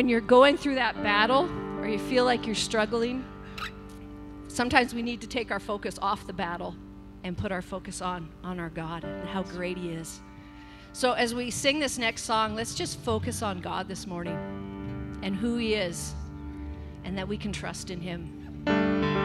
when you're going through that battle or you feel like you're struggling, sometimes we need to take our focus off the battle and put our focus on on our God and how great he is. So as we sing this next song, let's just focus on God this morning and who he is and that we can trust in him.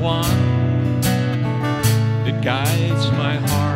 One that guides my heart.